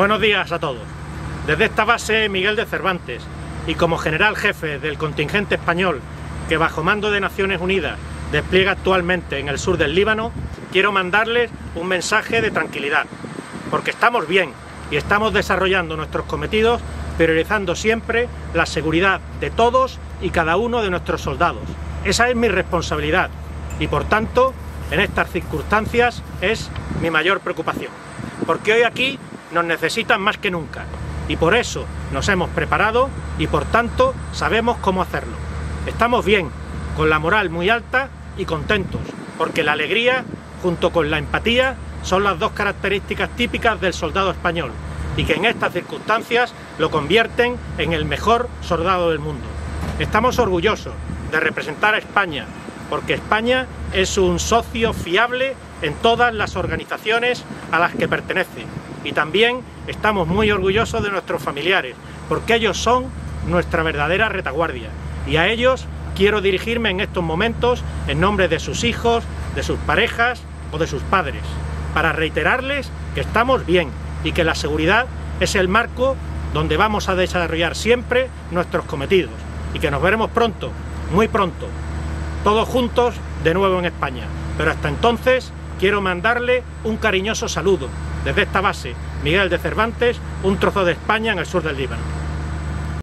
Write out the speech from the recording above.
Buenos días a todos. Desde esta base Miguel de Cervantes y como general jefe del contingente español que bajo mando de Naciones Unidas despliega actualmente en el sur del Líbano, quiero mandarles un mensaje de tranquilidad, porque estamos bien y estamos desarrollando nuestros cometidos priorizando siempre la seguridad de todos y cada uno de nuestros soldados. Esa es mi responsabilidad y por tanto en estas circunstancias es mi mayor preocupación, porque hoy aquí nos necesitan más que nunca y por eso nos hemos preparado y por tanto sabemos cómo hacerlo. Estamos bien, con la moral muy alta y contentos, porque la alegría junto con la empatía son las dos características típicas del soldado español y que en estas circunstancias lo convierten en el mejor soldado del mundo. Estamos orgullosos de representar a España, porque España es un socio fiable en todas las organizaciones a las que pertenece. Y también estamos muy orgullosos de nuestros familiares, porque ellos son nuestra verdadera retaguardia. Y a ellos quiero dirigirme en estos momentos en nombre de sus hijos, de sus parejas o de sus padres, para reiterarles que estamos bien y que la seguridad es el marco donde vamos a desarrollar siempre nuestros cometidos y que nos veremos pronto, muy pronto, todos juntos de nuevo en España. Pero hasta entonces quiero mandarle un cariñoso saludo desde esta base, Miguel de Cervantes, un trozo de España en el sur del Líbano.